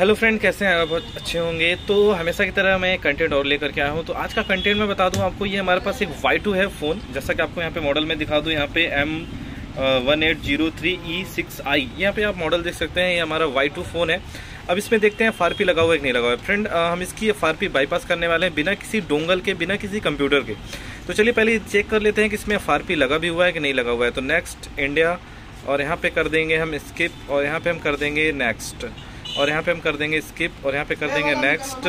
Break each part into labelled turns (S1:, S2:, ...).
S1: Hello friend कैसे हैं? बहुत अच्छे होंगे। तो हमेशा की तरह मैं कंटेंट और लेकर के आया हूँ। तो आज का कंटेंट मैं बता दूँ आपको, ये हमारे पास एक वाई टू है फ़ोन जैसा कि आपको यहाँ पे मॉडल में दिखा दूँ, यहाँ पे M one eight zero three E six I यहाँ पे आप मॉडल देख सकते हैं, ये हमारा वाई टू फ़ोन है। अब इसमें देखते हैं एफ़ लगा हुआ है कि नहीं लगा हुआ है। फ्रेंड हम इसकी एफ़ बाईपास करने वाले हैं, बिना किसी डोंगल के, बिना किसी कंप्यूटर के। तो चलिए पहले चेक कर लेते हैं कि इसमें एफ़ लगा भी हुआ है कि नहीं लगा हुआ है। तो नेक्स्ट इंडिया और यहाँ पे कर देंगे हम स्किप और यहाँ पे हम कर देंगे नेक्स्ट और यहाँ पे हम कर देंगे स्किप और यहाँ पे कर देंगे नेक्स्ट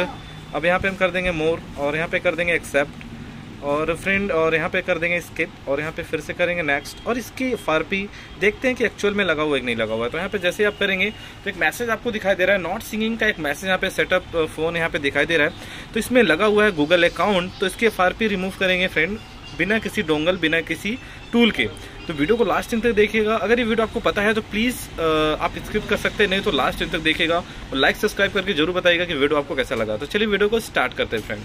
S1: अब यहाँ पे हम कर देंगे मोर और यहाँ पे कर देंगे एक्सेप्ट और फ्रेंड और यहाँ पे कर देंगे स्किप और यहाँ पे फिर से करेंगे नेक्स्ट और इसकी फारपी देखते हैं कि एक्चुअल में लगा हुआ है कि नहीं लगा हुआ है। तो यहाँ पे जैसे आप करेंगे तो एक मैसेज आपको दिखाई दे रहा है। नॉट सिंगिंग का एक मैसेज यहाँ पे सेटअप फ़ोन यहाँ पे दिखाई दे रहा है। तो इसमें लगा हुआ है गूगल अकाउंट तो इसके फारपी रिमूव करेंगे फ्रेंड बिना किसी डोंगल, बिना किसी टूल के। तो वीडियो को लास्ट इन तक देखिएगा। अगर ये वीडियो आपको पता है तो प्लीज़ आप स्क्रिप्ट कर सकते हैं। नहीं तो लास्ट टाइम तक देखिएगा। और लाइक सब्सक्राइब करके ज़रूर बताइएगा कि वीडियो आपको कैसा लगा। तो चलिए वीडियो को स्टार्ट करते हैं फ्रेंड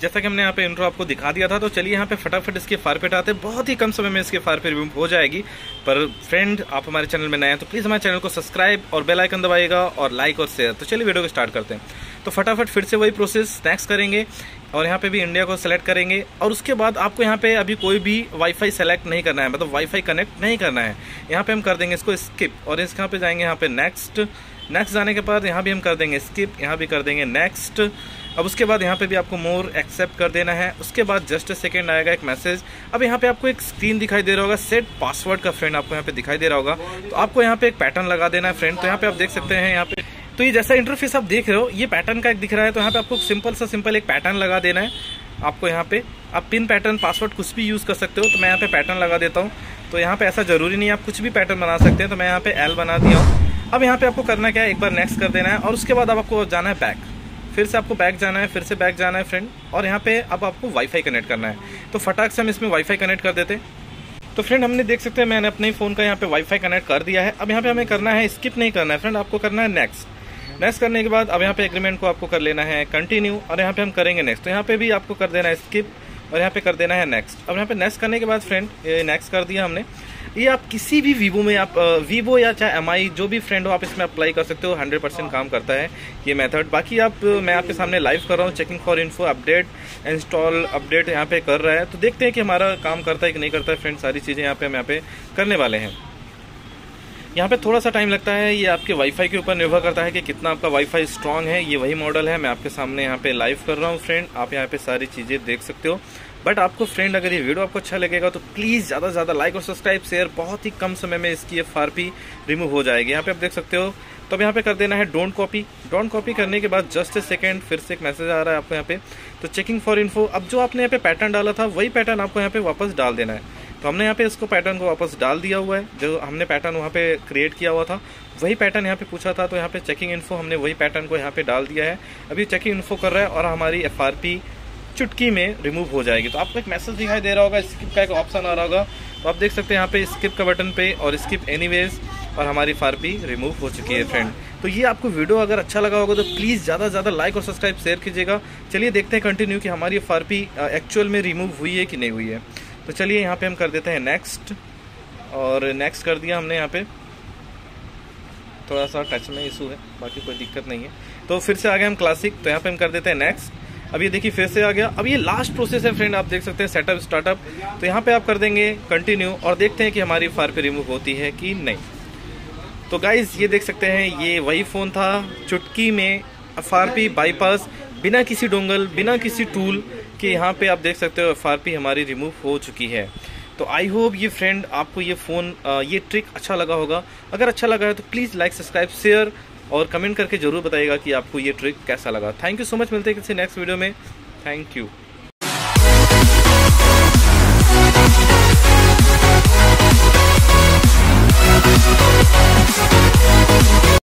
S1: जैसा कि हमने यहाँ पे इंट्रो आपको दिखा दिया था तो चलिए यहाँ पे फटाफट इसके फार पे आते हैं। बहुत ही कम समय में इसके फार पे रिव्यू हो जाएगी। पर फ्रेंड आप हमारे चैनल में नए हैं तो प्लीज़ हमारे चैनल को सब्सक्राइब और बेल आइकन दबाइएगा और लाइक और शेयर तो चलिए वीडियो को स्टार्ट करते हैं। तो फटाफट फिर से वही प्रोसेस नेक्स्ट करेंगे और यहाँ पे भी इंडिया को सेलेक्ट करेंगे। और उसके बाद आपको यहाँ पे अभी कोई भी वाईफाई सेलेक्ट नहीं करना है मतलब वाईफाई कनेक्ट नहीं करना है। यहाँ पे हम कर देंगे इसको स्किप और इस यहाँ पे जाएँगे यहाँ पे नेक्स्ट नेक्स्ट जाने के बाद यहाँ भी हम कर देंगे स्किप यहाँ भी कर देंगे नेक्स्ट अब उसके बाद यहाँ पे भी आपको मोर एक्सेप्ट कर देना है उसके बाद जस्ट सेकेंड आएगा एक मैसेज अब यहाँ पे आपको एक स्क्रीन दिखाई दे रहा होगा सेट पासवर्ड का फ्रेंड आपको यहाँ पे दिखाई दे रहा होगा तो आपको यहाँ पे एक पैटर्न लगा देना है फ्रेंड तो यहाँ पे आप देख सकते हैं यहाँ पे तो ये जैसा इंटरफेस आप देख रहे हो ये पैटर्न का एक दिख रहा है तो यहाँ पे आपको सिंपल सा सिंपल एक पैटर्न लगा देना है आपको यहाँ पे आप पिन पैटर्न पासवर्ड कुछ भी यूज़ कर सकते हो तो मैं यहाँ पे पैटर्न लगा देता हूँ तो यहाँ पे ऐसा ज़रूरी नहीं आप कुछ भी पैटर्न बना सकते हैं तो मैं यहाँ पे एल बना दिया हूँ अब यहाँ पे आपको करना क्या है एक बार नेक्स्ट कर देना है और उसके बाद अब आपको जाना है बैक फिर से आपको बैक जाना है, फिर से बैक जाना है फ्रेंड और यहाँ पे अब आपको वाईफाई कनेक्ट करना है। तो फटाक से हम इसमें वाईफाई कनेक्ट कर देते। तो फ्रेंड हमने देख सकते हैं, मैंने अपने फ़ोन का यहाँ पे वाईफाई कनेक्ट कर दिया है। अब यहाँ पे हमें करना है स्किप नहीं करना है। फ्रेंड आपको करना है नेक्स्ट नेक्स्ट करने के बाद अब यहाँ पे एग्रीमेंट को आपको कर लेना है कंटिन्यू और यहाँ पे हम करेंगे नेक्स्ट तो यहाँ पे भी आपको कर देना है स्किप और यहाँ पे कर देना है नेक्स्ट अब यहाँ पे नेक्स्ट करने के बाद फ्रेंड नेक्स्ट कर दिया हमने। ये आप किसी भी वीवो में आप वीवो या चाहे एमआई जो भी फ्रेंड हो, आप इसमें अप्लाई कर सकते हो 100 परसेंट काम करता है ये मेथड बाकी आप, मैं आपके सामने लाइव कर रहा हूँ checking for info update install update यहाँ पे कर रहा है। तो देखते हैं कि हमारा काम करता है कि नहीं करता है फ्रेंड सारी चीज़ें यहाँ पे हम यहाँ पे करने वाले हैं। यहाँ पे थोड़ा सा टाइम लगता है, ये आपके वाईफाई के ऊपर निर्भर करता है कि कितना आपका वाईफाई स्ट्रांग है, ये वही मॉडल है, मैं आपके सामने यहाँ पे लाइव कर रहा हूँ फ्रेंड आप यहाँ पे सारी चीज़ें देख सकते हो। बट आपको फ्रेंड अगर ये वीडियो आपको अच्छा लगेगा तो प्लीज़ ज़्यादा से ज़्यादा लाइक और सब्सक्राइब शेयर बहुत ही कम समय में इसकी एफआरपी रिमूव हो जाएगी। यहाँ पे आप देख सकते हो। तो अब यहाँ पे कर देना है डोंट कॉपी डोंट कॉपी करने के बाद जस्ट ए सेकेंड फिर से एक मैसेज आ रहा है आपको यहाँ पे। तो चेकिंग फॉर इन्फो अब जो आपने यहाँ पे पैटर्न डाला था, वही पैटर्न आपको यहाँ पे वापस डाल देना है। तो हमने यहाँ पे इसको पैटर्न को वापस डाल दिया हुआ है। जो हमने पैटर्न वहाँ पे क्रिएट किया हुआ था, वही पैटर्न यहाँ पे पूछा था। तो यहाँ पे चेकिंग इन्फो हमने वही पैटर्न को यहाँ पे डाल दिया है। अभी चेकिंग इन्फो कर रहा है और हमारी एफ़ चुटकी में रिमूव हो जाएगी। तो आपको एक मैसेज दिखाई दे रहा होगा स्किप का एक ऑप्शन आ रहा होगा। तो आप देख सकते हैं यहाँ पे स्किप का बटन पे और स्किप एनीवेज और हमारी फारपी रिमूव हो चुकी है फ्रेंड तो ये आपको वीडियो अगर अच्छा लगा होगा तो प्लीज़ ज़्यादा से ज़्यादा लाइक और सब्सक्राइब शेयर कीजिएगा। चलिए देखते हैं कंटिन्यू कि हमारी फारपी एक्चुअल में रिमूव हुई है कि नहीं हुई है। तो चलिए यहाँ पे हम कर देते हैं नेक्स्ट और नेक्स्ट कर दिया हमने यहाँ पे। थोड़ा सा टच में इशू है, बाकी कोई दिक्कत नहीं है। तो फिर से आ गए हम क्लासिक तो यहाँ पे हम कर देते हैं नेक्स्ट अब ये देखिए फिर से आ गया। अब ये लास्ट प्रोसेस है फ्रेंड आप देख सकते हैं सेटअप स्टार्टअप तो यहाँ पे आप कर देंगे कंटिन्यू और देखते हैं कि हमारी फार पे रिमूव होती है कि नहीं। तो गाइज़ ये देख सकते हैं, ये वही फ़ोन था, चुटकी में फारपी बाईपास बिना किसी डोंगल बिना किसी टूल के यहाँ पे आप देख सकते हो फारपी हमारी रिमूव हो चुकी है। तो आई होप ये फ्रेंड आपको ये फ़ोन ये ट्रिक अच्छा लगा होगा। अगर अच्छा लगा है तो प्लीज़ लाइक सब्सक्राइब शेयर और कमेंट करके ज़रूर बताइएगा कि आपको ये ट्रिक कैसा लगा। थैंक यू सो मच मिलते हैं किसी नेक्स्ट वीडियो में। Thank you